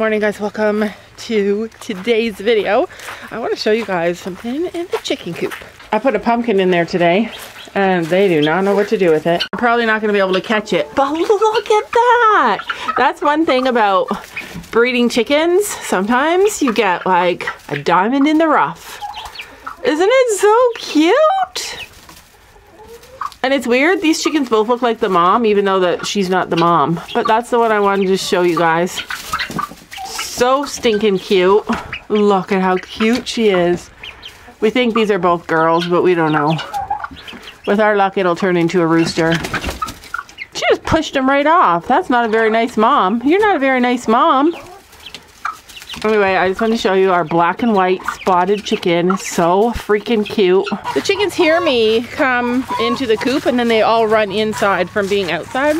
Morning guys, welcome to today's video. I want to show you guys something in the chicken coop. I put a pumpkin in there today and they do not know what to do with it. I'm probably not going to be able to catch it, but look at that. That's one thing about breeding chickens. Sometimes you get like a diamond in the rough. Isn't it so cute? And it's weird, these chickens both look like the mom, even though that she's not the mom. But that's the one I wanted to show you guys. So stinking cute. Look at how cute she is. We think these are both girls, but we don't know. With our luck, it'll turn into a rooster. She just pushed him right off. That's not a very nice mom. You're not a very nice mom. Anyway, I just want to show you our black and white spotted chicken. So freaking cute. The chickens hear me come into the coop and then they all run inside from being outside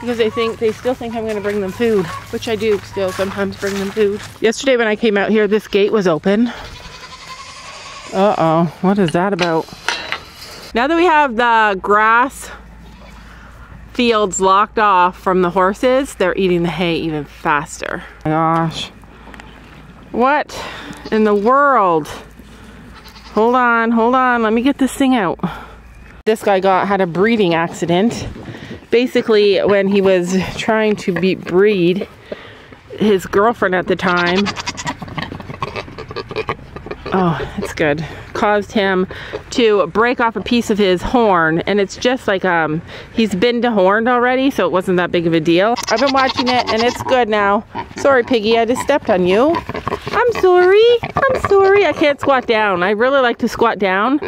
because they think they still think I'm going to bring them food, which I do still sometimes bring them food. Yesterday when I came out here, this gate was open. Uh-oh, what is that about? Now that we have the grass fields locked off from the horses, they're eating the hay even faster. Oh my gosh. What in the world? Hold on, hold on. Let me get this thing out. This guy got had a breeding accident. Basically, when he was trying to be breed, his girlfriend at the time oh, it's good, caused him to break off a piece of his horn. And it's just like, um, he's been dehorned already, so it wasn't that big of a deal. I've been watching it and it's good now. Sorry, Piggy, I just stepped on you. I'm sorry, I'm sorry. I can't squat down. I really like to squat down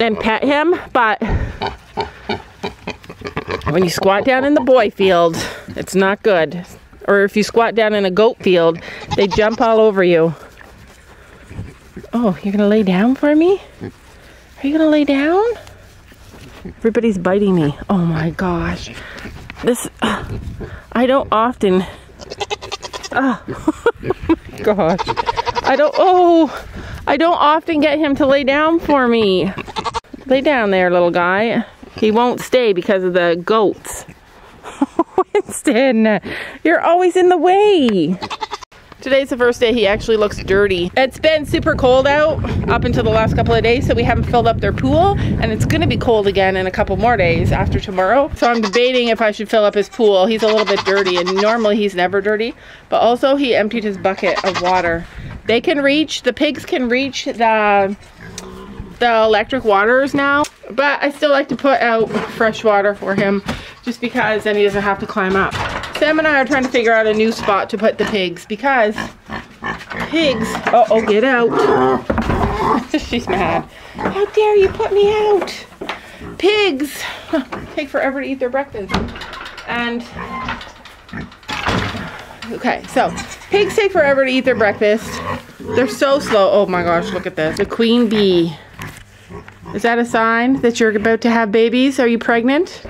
and pet him, but when you squat down in the boy field, it's not good. Or if you squat down in a goat field, they jump all over you. Oh, you're gonna lay down for me? Are you gonna lay down? Everybody's biting me. Oh my gosh. This, uh, I don't often, oh gosh. I don't, oh, I don't often get him to lay down for me. Lay down there, little guy. He won't stay because of the goats. Winston, you're always in the way. Today's the first day he actually looks dirty. It's been super cold out up until the last couple of days, so we haven't filled up their pool, and it's gonna be cold again in a couple more days after tomorrow. So I'm debating if I should fill up his pool. He's a little bit dirty, and normally he's never dirty, but also he emptied his bucket of water. They can reach, the pigs can reach the, the electric waters now, but I still like to put out fresh water for him just because then he doesn't have to climb up. Sam and I are trying to figure out a new spot to put the pigs because pigs, uh oh, get out. She's mad. How dare you put me out? Pigs take forever to eat their breakfast. And, okay, so pigs take forever to eat their breakfast. They're so slow. Oh my gosh, look at this. The queen bee. Is that a sign that you're about to have babies? Are you pregnant?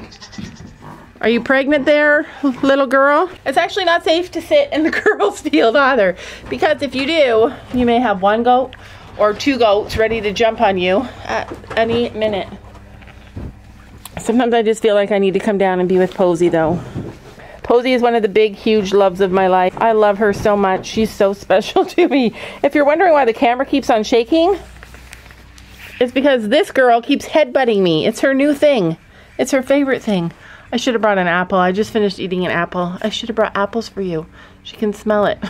Are you pregnant there, little girl? It's actually not safe to sit in the girls' field either, because if you do, you may have one goat or two goats ready to jump on you at any minute. Sometimes I just feel like I need to come down and be with Posey though. Posey is one of the big, huge loves of my life. I love her so much. She's so special to me. If you're wondering why the camera keeps on shaking, it's because this girl keeps headbutting me. It's her new thing. It's her favorite thing. I should have brought an apple. I just finished eating an apple. I should have brought apples for you. She can smell it.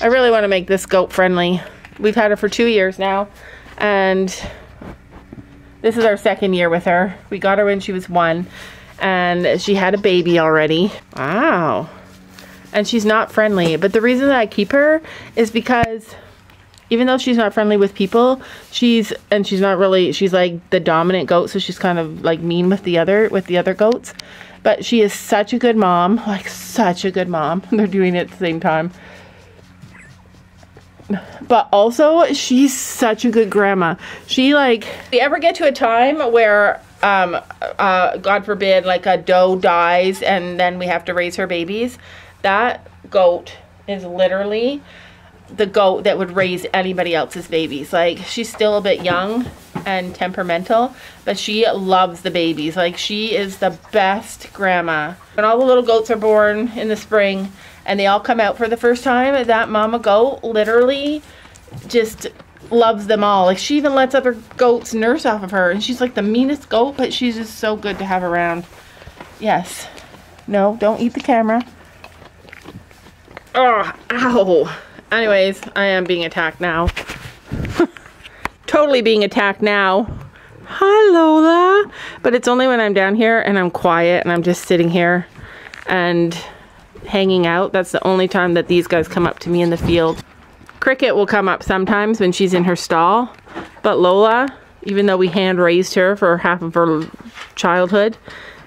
I really want to make this goat friendly. We've had her for two years now. And this is our second year with her. We got her when she was one. And she had a baby already. Wow. And she's not friendly. But the reason that I keep her is because even though she's not friendly with people, she's and she's not really she's like the dominant goat, so she's kind of like mean with the other with the other goats. But she is such a good mom, like such a good mom. They're doing it at the same time. But also, she's such a good grandma. She like, you ever get to a time where um uh God forbid like a doe dies and then we have to raise her babies? That goat is literally the goat that would raise anybody else's babies. Like, she's still a bit young, and temperamental, but she loves the babies. Like she is the best grandma. When all the little goats are born in the spring and they all come out for the first time, that mama goat literally just loves them all. Like she even lets other goats nurse off of her and she's like the meanest goat, but she's just so good to have around. Yes. No, don't eat the camera. Oh, ow. Anyways, I am being attacked now. totally being attacked now. Hi, Lola. But it's only when I'm down here and I'm quiet and I'm just sitting here and hanging out. That's the only time that these guys come up to me in the field. Cricket will come up sometimes when she's in her stall. But Lola, even though we hand raised her for half of her childhood,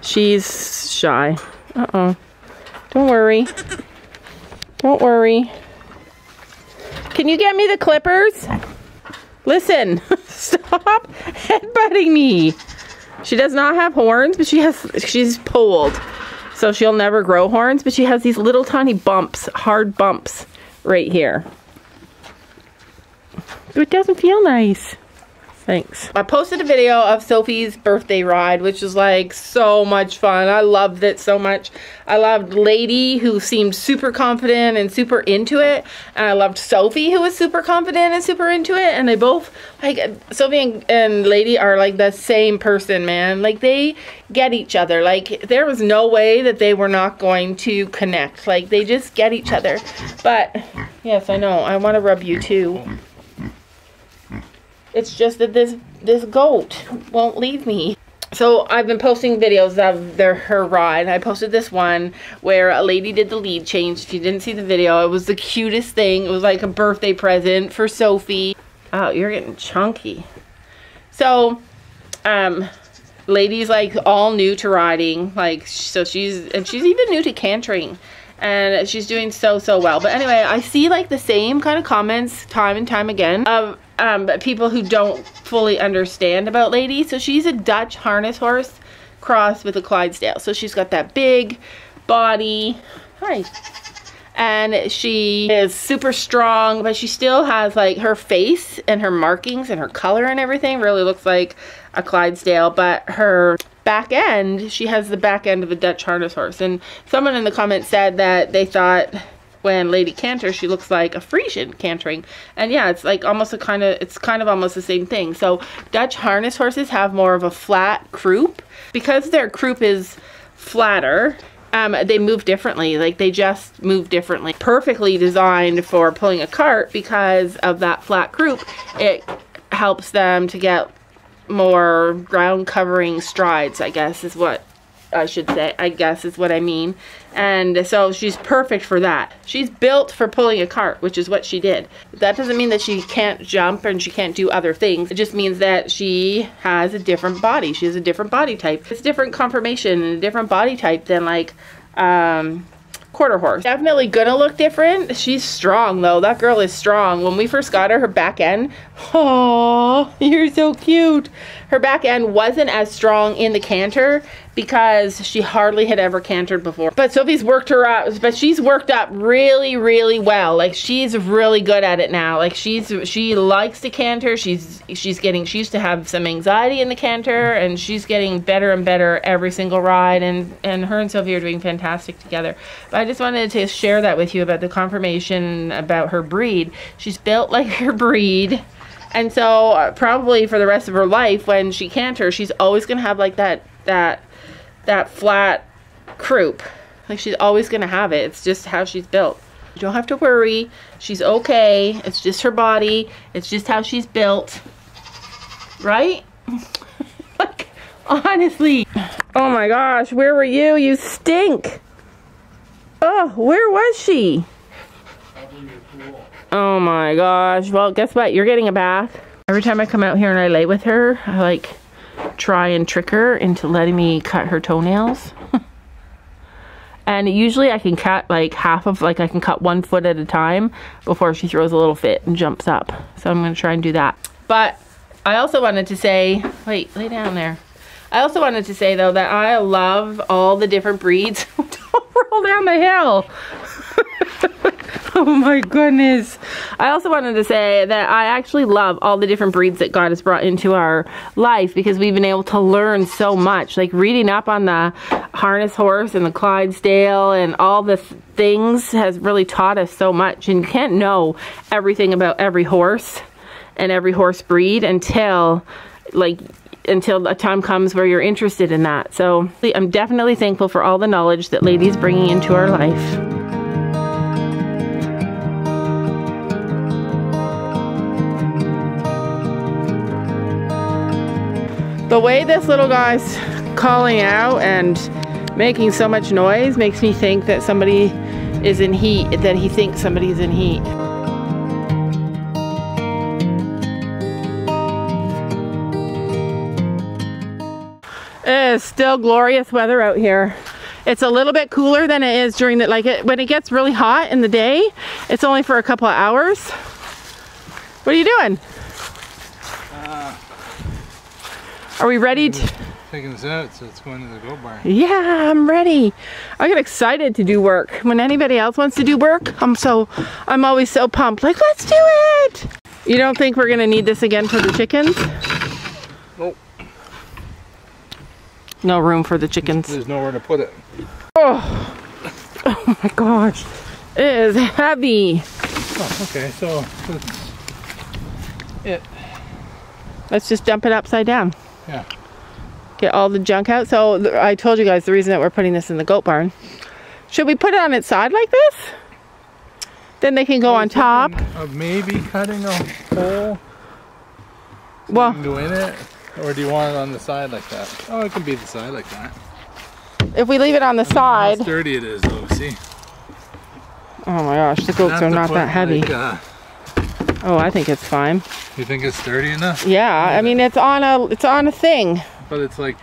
she's shy. Uh-oh. Don't worry. Don't worry. Can you get me the clippers? Listen, stop headbutting me. She does not have horns, but she has, she's polled. So she'll never grow horns, but she has these little tiny bumps, hard bumps right here. It doesn't feel nice. Thanks. I posted a video of Sophie's birthday ride, which was like so much fun. I loved it so much. I loved Lady, who seemed super confident and super into it. And I loved Sophie, who was super confident and super into it. And they both, like, Sophie and, and Lady are like the same person, man. Like, they get each other. Like, there was no way that they were not going to connect. Like, they just get each other. But, yes, I know. I want to rub you too. It's just that this this goat won't leave me. So I've been posting videos of their her ride. I posted this one where a lady did the lead change. If you didn't see the video, it was the cutest thing. It was like a birthday present for Sophie. Oh, you're getting chunky. So, um, lady's like all new to riding. Like, so she's, and she's even new to cantering and she's doing so so well but anyway i see like the same kind of comments time and time again of um, people who don't fully understand about Lady. So she's a Dutch harness horse crossed with a Clydesdale. So she's got that big body. Hi. And she is super strong, but she still has like her face and her markings and her color and everything really looks like a Clydesdale. But her back end, she has the back end of a Dutch harness horse. And someone in the comments said that they thought when Lady Canter, she looks like a Friesian cantering. And yeah, it's like almost a kind of, it's kind of almost the same thing. So Dutch harness horses have more of a flat croup. Because their croup is flatter, um, they move differently. Like they just move differently. Perfectly designed for pulling a cart because of that flat croup. It helps them to get more ground covering strides, I guess is what I should say, I guess is what I mean. And so she's perfect for that. She's built for pulling a cart, which is what she did. That doesn't mean that she can't jump and she can't do other things. It just means that she has a different body. She has a different body type. It's different conformation and a different body type than like um, quarter horse. Definitely gonna look different. She's strong though. That girl is strong. When we first got her, her back end, oh, you're so cute. Her back end wasn't as strong in the canter because she hardly had ever cantered before. But Sophie's worked her up, but she's worked up really, really well. Like she's really good at it now. Like she's, she likes to canter. She's, she's getting, she used to have some anxiety in the canter and she's getting better and better every single ride. And, and her and Sophie are doing fantastic together. But I just wanted to share that with you about the conformation about her breed. She's built like her breed. And so uh, probably for the rest of her life when she canters, she's always going to have like that, that that flat croup. Like she's always going to have it. It's just how she's built. You don't have to worry. She's okay. It's just her body. It's just how she's built. Right? like, honestly. Oh my gosh, where were you? You stink. Oh, where was she? Oh my gosh. Well, guess what? You're getting a bath. Every time I come out here and I lay with her, I like try and trick her into letting me cut her toenails. and usually I can cut like half of, like I can cut one foot at a time before she throws a little fit and jumps up. So I'm going to try and do that. But I also wanted to say, wait, lay down there. I also wanted to say though that I love all the different breeds. Don't roll down the hill. Oh my goodness. I also wanted to say that I actually love all the different breeds that God has brought into our life because we've been able to learn so much. Like reading up on the harness horse and the Clydesdale and all the th things has really taught us so much. And you can't know everything about every horse and every horse breed until like until a time comes where you're interested in that. So I'm definitely thankful for all the knowledge that Lady's bringing into our life. The way this little guy's calling out and making so much noise makes me think that somebody is in heat, that he thinks somebody's in heat. It is still glorious weather out here. It's a little bit cooler than it is during the, like it, when it gets really hot in the day, it's only for a couple of hours. What are you doing? Are we ready to? Taking this out, so it's going to the goat barn. Yeah, I'm ready. I get excited to do work. When anybody else wants to do work, I'm so, I'm always so pumped. Like, let's do it. You don't think we're gonna need this again for the chickens? Nope. No room for the chickens. There's nowhere to put it. Oh, oh my gosh. It is heavy. Oh, okay, so that's it. Let's just dump it upside down. Yeah. Get all the junk out. So I told you guys the reason that we're putting this in the goat barn. Should we put it on its side like this? Then they can go on top. Of maybe cutting a hole. So Well- go in it, or do you want it on the side like that? Oh, it can be the side like that. If we leave it on the How side. sturdy it is, though. See. Oh my gosh, the goats are not that heavy. like, uh, Oh, I think it's fine. you think it's sturdy enough? Yeah, I mean it's on a it's on a thing. But it's like.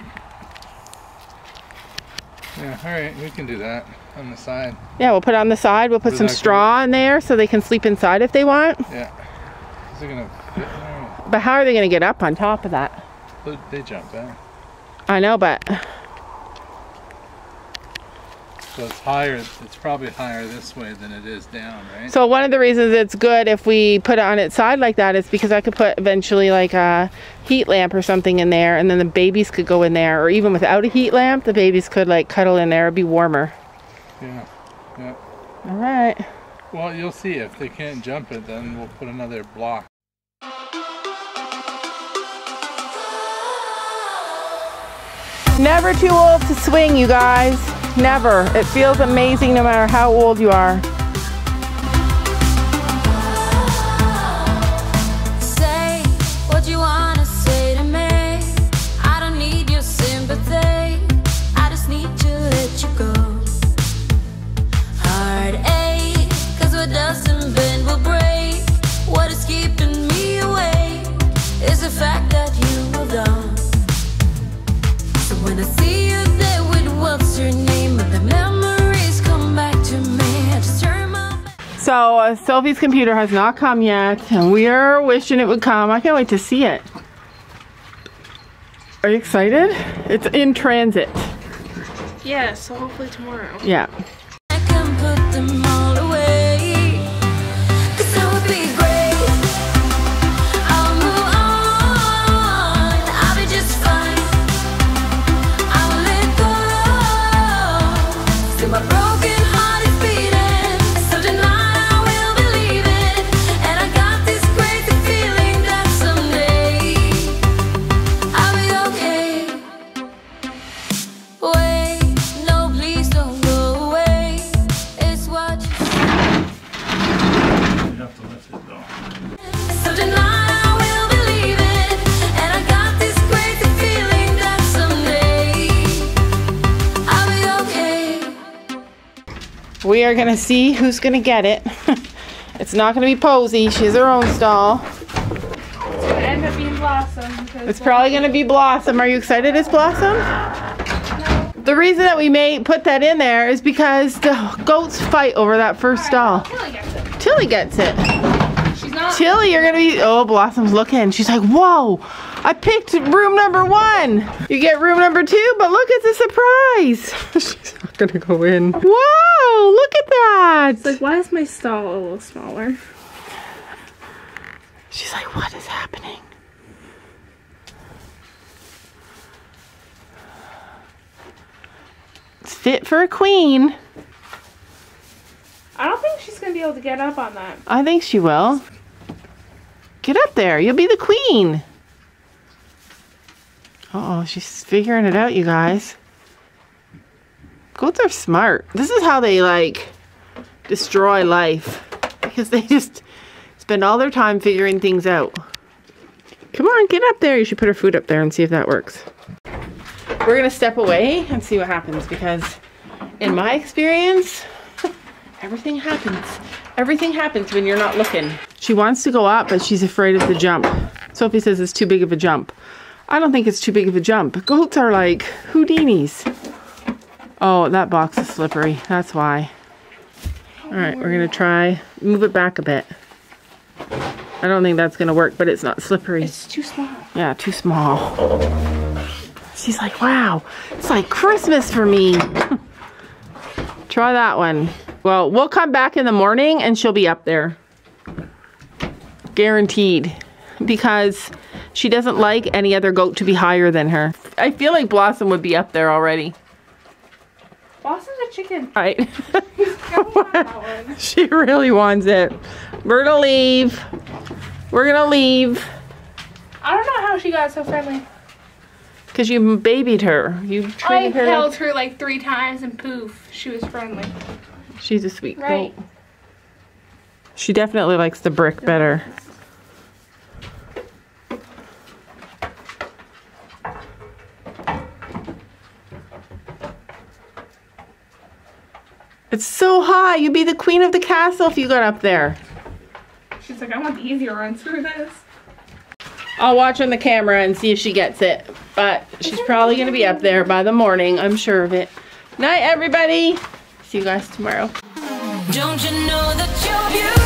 Yeah. All right, we can do that on the side. Yeah, we'll put it on the side. We'll put Does some straw in there so they can sleep inside if they want. Yeah. Is it gonna fit there? But how are they going to get up on top of that? They- They jump down. I know, but So it's higher, it's probably higher this way than it is down, right? so one of the reasons it's good if we put it on its side like that is because I could put eventually like a heat lamp or something in there and then the babies could go in there or even without a heat lamp the babies could like cuddle in there it'd be warmer. Yeah, yeah. All right. Well, you'll see. If they can't jump it, then we'll put another block. Never too old to swing, you guys. Never. It feels amazing no matter how old you are. Uh, Sophie's computer has not come yet, and we are wishing it would come. I can't wait to see it. Are you excited? It's in transit. Yeah, so hopefully tomorrow. Yeah. We are gonna see who's gonna get it. it's not gonna be Posey. She has her own stall. It's gonna end up being Blossom It's probably gonna be Blossom. Are you excited it's Blossom? The reason that we may put that in there is because the goats fight over that first stall. Tilly gets it. Tilly gets it. She's not. Tilly, you're gonna be. Oh, Blossom's looking. She's like, whoa, I picked room number one. You get room number two, but look, it's a surprise. She's not gonna go in. Whoa, look at that. It's like, why is my stall a little smaller? She's like, what is happening? It's fit for a queen. I don't think she's gonna be able to get up on that. I think she will. Get up there. You'll be the queen. Uh oh, she's figuring it out, you guys. Goats are smart. This is how they like destroy life because they just spend all their time figuring things out. Come on, get up there. You should put her food up there and see if that works. We're gonna step away and see what happens because in my experience, everything happens. Everything happens when you're not looking. She wants to go up, but she's afraid of the jump. Sophie says it's too big of a jump. I don't think it's too big of a jump. Goats are like Houdinis. Oh, that box is slippery. That's why. All right, we're gonna try move it back a bit. I don't think that's gonna work, but it's not slippery. It's too small. Yeah, too small. She's like, wow, it's like Christmas for me. Try that one. Well, we'll come back in the morning and she'll be up there. Guaranteed. Because she doesn't like any other goat to be higher than her. I feel like Blossom would be up there already. Blossom's a chicken. Right. On she really wants it. We're gonna leave. We're gonna leave. I don't know how she got so friendly. Because you babied her. You I her I held like... her like three times and poof, she was friendly. She's a sweet Right. goat. She definitely likes the brick better. It's so high. You'd be the queen of the castle if you got up there. She's like, I want the easier run through this. I'll watch on the camera and see if she gets it. But she's probably going to be up there by the morning. I'm sure of it. Night, everybody. See you guys tomorrow. Don't you know that you're beautiful?